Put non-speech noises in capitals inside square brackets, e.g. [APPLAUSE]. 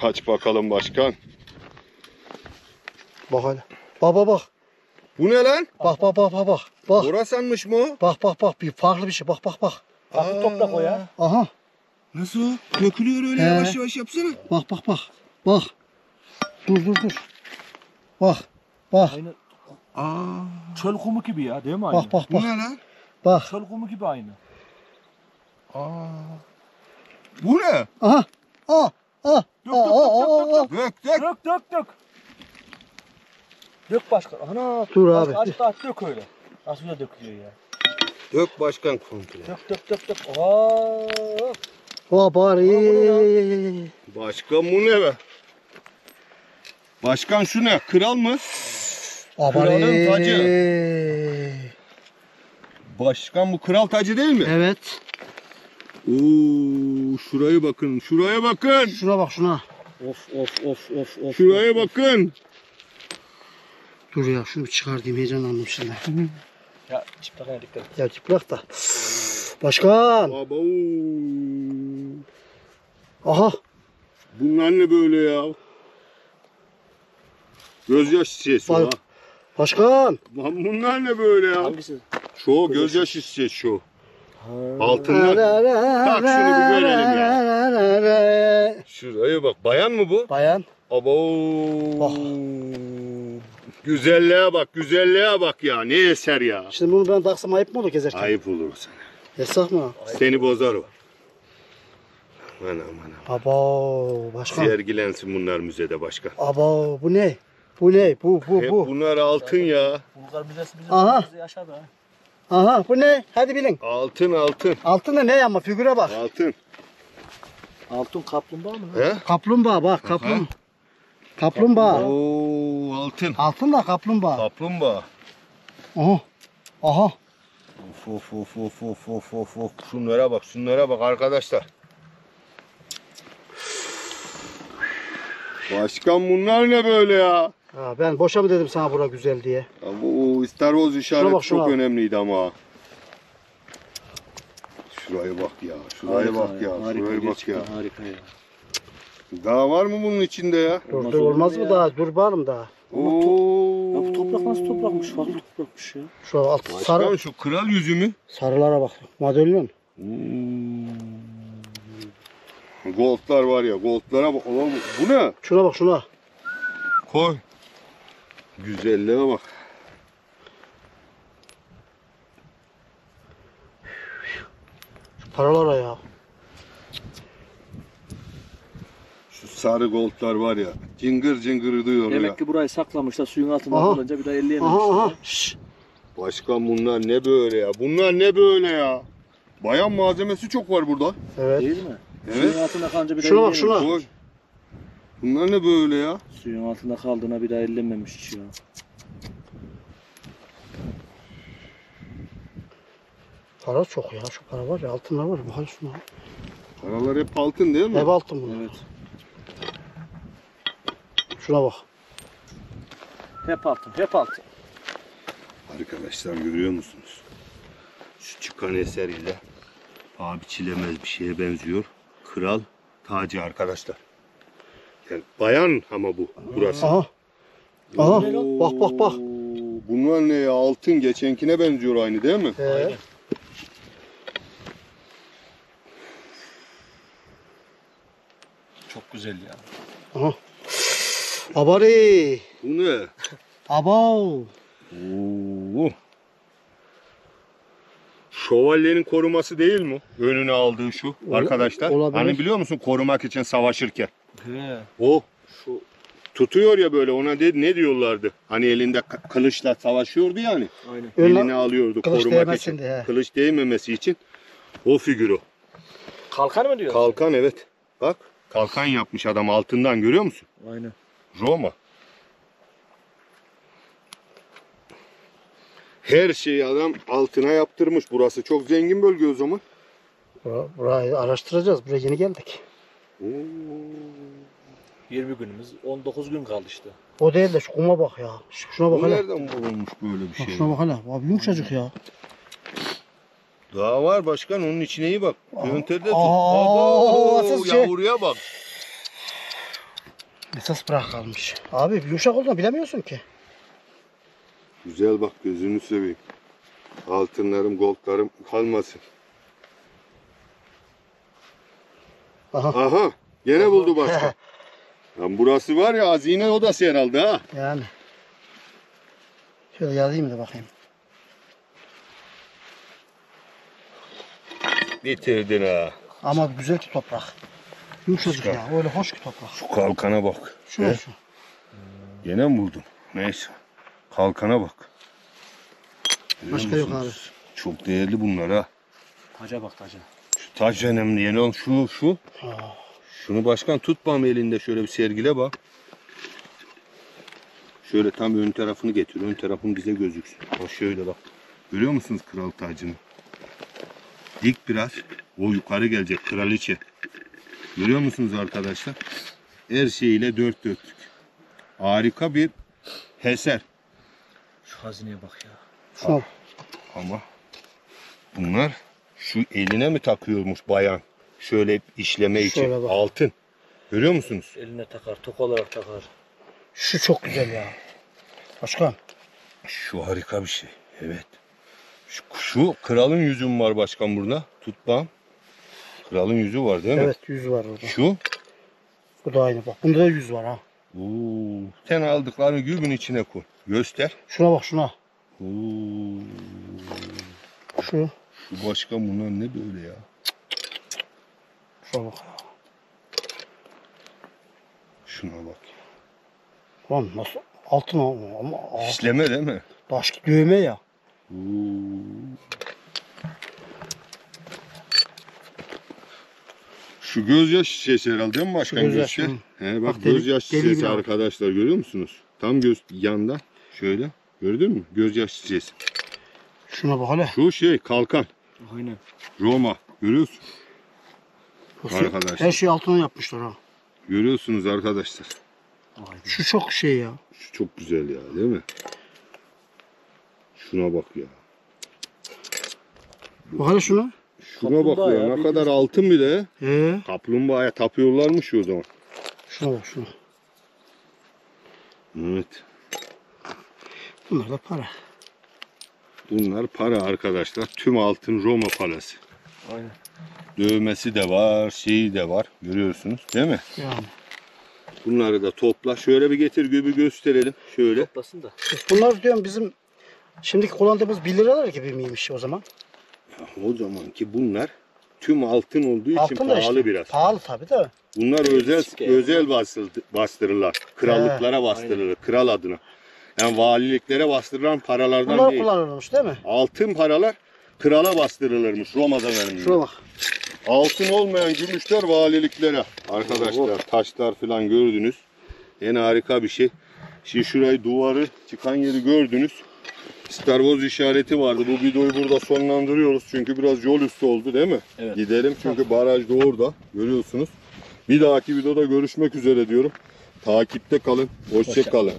Kaç bakalım başkan. Bak hele. Bak bak bak. Bu ne lan? Bak bak bak bak bak. Bak. Orasanmış mı o? Bak bak bak. Bir farklı bir şey. Bak bak bak. Farklı toprak o ya. Aha. Nasıl o? Dökülüyor öyle He. yavaş yavaş yapsana. Bak bak bak. Bak. Dur dur dur. Bak. Bak. Aynı Aa, çöl kumu gibi ya değil mi aynı? Bak bak bu bak. ne lan? Bak. Çöl kumu gibi aynı. Aa. Bu ne? Aha. Aa. Dök, dök, dök, dök. Dök dök. Dök dök dök. Dök başka. Ana. Dur abi. Azıcık daha dök öyle. Nasıl da dökülüyor ya. Dök başkan komple. Dök dök dök dök. Aa bari. Başkan bu ne be? Başkan şu ne? Kral mı? Aa Kralın bari. tacı. Başkan bu kral tacı değil mi? Evet. Oo, şuraya bakın, şuraya bakın. Şuna bak şuna. Of of of of of. Şuraya bakın. Dur ya şunu bir çıkartayım heyecanlandım şimdi. Ya çıplakaya dikkat et. Ya çıplak da. Başkan. Baba. Aha. Bunlar ne böyle ya? Gözyaş şişesi Bak. ha. Başkan. Lan bunlar ne böyle ya? Hangisi? Şu gözyaş şişesi şu. Altından. Tak şunu bir görelim ya. Şuraya bak. Bayan mı bu? Bayan. Abo. Bak. Güzelliğe bak, güzelliğe bak ya. Ne eser ya. Şimdi bunu ben taksam ayıp mı olur gezerken? Ayıp olur sana. Yasak mı? Seni bozar o. Anam anam. Abo başkan. Sergilensin bunlar müzede başkan. Abo bu ne? Bu ne? Bu bu Hep bu. bunlar altın ya. Bulgar müzesi bizim Aha. müzesi ha. Aha bu ne? Hadi bilin. Altın altın. Altında ne ama figüre bak. Altın. Altın kaplumbağa mı? He? Kaplumbağa bak kaplum. Kaplumbağa. Oo altın. Altın da kaplumbağa. Kaplumbağa. Aha. Aha. Of of of of of of of of. Şunlara bak şunlara bak arkadaşlar. Başkan bunlar ne böyle ya? Ha, ben boşa mı dedim sana bura güzel diye. Ya bu Star Wars işareti bak, çok önemliydi ama. Şuraya bak ya. Şuraya bak ya. Harika Şuraya bak ya. harika ya. Daha var mı bunun içinde ya? Dur Olmaz olmaz mı ya? daha? Dur bağırım daha. Ya Oo. bu toprak nasıl toprakmış? Farklı toprakmış ya. Şu alt Başkan sarı şu kral yüzü mü? sarılara bak. Madalyon. Goldlar var ya. Goldlara bak. Bu ne? Şuna bak şuna. Koy. Güzelliğe bak. Paralara ya. Şu sarı goldlar var ya. Cıngır cıngır diyor ya. Demek ki burayı saklamışlar suyun altında Aha. kalınca bir daha Aha elleyememişler. aha. Şşş. Başkan bunlar ne böyle ya? Bunlar ne böyle ya? Bayan malzemesi çok var burada. Evet. Değil mi? Evet. Suyun altında kalınca bir daha Şuna bak, elleyememiş. şuna. Bunlar ne böyle ya? Suyun altında kaldığına bir daha ellememiş hiç ya. Para çok ya. Şu para var ya. Altınlar var. Bakın şuna. Paralar hep altın değil mi? Ev altın bunlar. Evet. Şuna bak. Hep altın, hep altın. Arkadaşlar görüyor musunuz? Şu çıkan eser ile abi çilemez bir şeye benziyor. Kral tacı arkadaşlar. Yani bayan ama bu burası. Aha. Aha. Oo, Bak bak bak. Bunlar ne ya? Altın geçenkine benziyor aynı değil mi? Ee, Çok güzel ya. aha. Abari. Bu ne? Abav. Oo. Şövalyenin koruması değil mi? Önüne aldığı şu arkadaşlar. olabilir. Hani biliyor musun korumak için savaşırken. He. O şu tutuyor ya böyle ona de, ne diyorlardı? Hani elinde k- kılıçla savaşıyordu ya hani. Aynen. Öyle- Eline alıyordu kılıç korumak değmesin için. diye, he. Kılıç değmemesi için. O figür o. Kalkan mı diyor? Kalkan evet. Bak kalkan yapmış adam altından görüyor musun? Aynen. Roma. Her şeyi adam altına yaptırmış. Burası çok zengin bölge o zaman. Bura- Burayı araştıracağız. Buraya yeni geldik. 20 günümüz 19 gün kaldı işte. O değil de şu kuma bak ya. Şu- Şuna bak Bu hele. nereden bulunmuş böyle bir Bak şey? şuna bak hele. Abi yumuşacık ya. Daha var başkan onun içine iyi bak. Yönterde tut. Aa, Abo, asıl şey- yavruya bak. Esas bırak kalmış. Abi yumuşak olduğunu bilemiyorsun ki. Güzel bak gözünü seveyim. Altınlarım, goldlarım kalmasın. Aha. Aha gene buldu başka. [LAUGHS] Lan burası var ya hazine odası herhalde ha. Yani. Şöyle yazayım da bakayım. Bitirdin ha. Ama güzel ki toprak. Yumuşacık ya. Öyle hoş ki toprak. Şu kalkana bak. Şu He? şu. Gene mi buldun? Neyse. Kalkana bak. Görüyor Başka yok musunuz? Çok değerli bunlar ha. Taca bak taca. Şu taş önemli. Yeni olan şu şu. Şunu başkan tut bana elinde şöyle bir sergile bak. Şöyle tam ön tarafını getir. Ön tarafın bize gözüksün. Bak şöyle bak. Görüyor musunuz kral tacını? Dik biraz. O yukarı gelecek kraliçe. Görüyor musunuz arkadaşlar? Her şeyiyle dört dörtlük. Harika bir eser. Şu hazineye bak ya. Bak. Ama bunlar şu eline mi takıyormuş bayan? Şöyle işleme için. Şöyle bak. Altın. Görüyor musunuz? Eline takar, tok olarak takar. Şu çok güzel ya. Başkan. Şu harika bir şey. Evet. Şu, şu kralın yüzü mü var başkan burada? Tut bağım. Kralın yüzü var değil mi? Evet yüz var orada. Şu. Bu da aynı bak. Bunda da yüz var ha. Oo, sen aldıklarını gübün içine koy. Göster. Şuna bak şuna. Oo, Şu. şu başkan bunlar ne böyle ya? Şuna bak. Şuna bak. Lan nasıl? Altın ama. İşleme değil mi? Taş dövme ya. Şu gözyaş şişesi herhalde değil mi başkan? Gözyaş, hı. He, bak, Bak deli- gözyaş deli şişesi arkadaşlar görüyor musunuz? Tam göz yanda şöyle. Gördün mü? Gözyaş şişesi. Şuna bak hele. Şu şey kalkan. Aynen. Roma. Görüyorsun. Arkadaşlar. Her şeyi altına yapmışlar ha. Görüyorsunuz arkadaşlar. Aynen. Şu çok şey ya. Şu çok güzel ya değil mi? Şuna bak ya. Bak hele şuna. Şuna bak Kaplumbağa ya. Ne kadar altın bir de. Ee, Kaplumbağaya tapıyorlarmış o zaman. şuna bak şuna. Evet. Bunlar da para. Bunlar para arkadaşlar. Tüm altın Roma parası. Aynen. Dövmesi de var, şeyi de var. Görüyorsunuz değil mi? Yani. Bunları da topla. Şöyle bir getir gibi gösterelim. Şöyle. Toplasın da. Bunlar diyorum bizim şimdiki kullandığımız 1 liralar gibi miymiş o zaman? O zamanki bunlar tüm altın olduğu için Altın da pahalı işte. biraz. Pahalı tabii de. Bunlar özel Eski. özel bastırıldı- bastırırlar. Krallıklara bastırılır. Kral adına. Yani valiliklere bastırılan paralardan Bunlar değil. kullanılmış değil mi? Altın paralar krala bastırılırmış Roma döneminde. Şuna bak. Altın olmayan gümüşler valiliklere. Arkadaşlar taşlar falan gördünüz. En harika bir şey. Şimdi şurayı duvarı çıkan yeri gördünüz. Star Wars işareti vardı. Bu videoyu burada sonlandırıyoruz. Çünkü biraz yol üstü oldu değil mi? Evet. Gidelim çünkü baraj da orada. Görüyorsunuz. Bir dahaki videoda görüşmek üzere diyorum. Takipte kalın. Hoşça Hoşça kalın.